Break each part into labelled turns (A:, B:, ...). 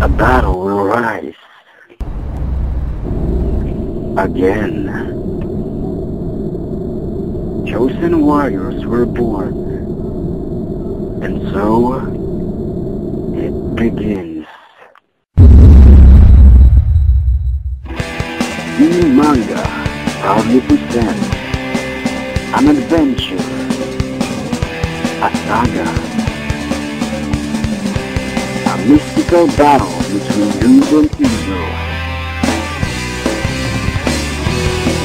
A: a battle will rise. Again. Chosen warriors were born. And so, it begins. Team Manga proudly presents an adventure, a saga, mystical battle between good and evil.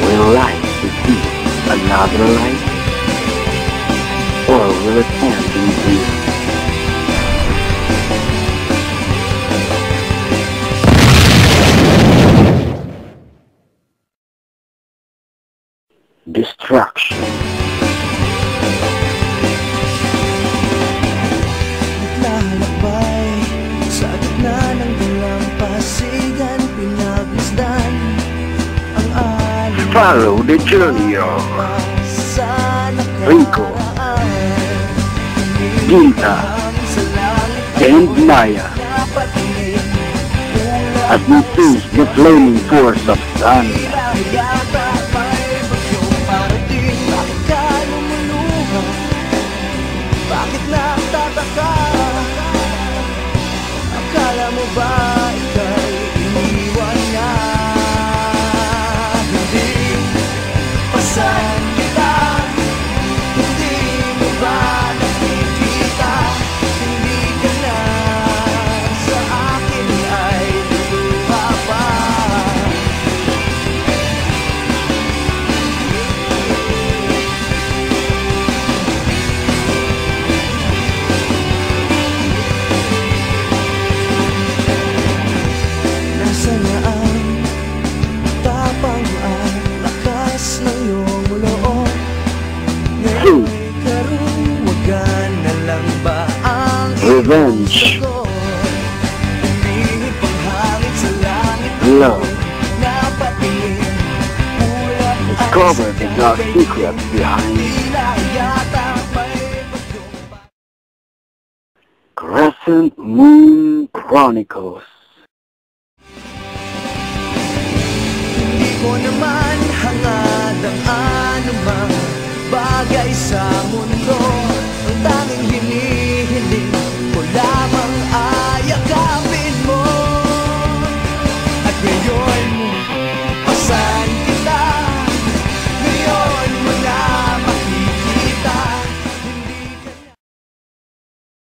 A: Will light defeat another light? Or will it end in grief? Destruction. Follow the journey of Rico, Ginta, and Maya. As we face the flaming force of sun.
B: Bakit
A: Revenge. Love. Discover the dark
B: sabay
A: secrets behind Crescent Moon Chronicles.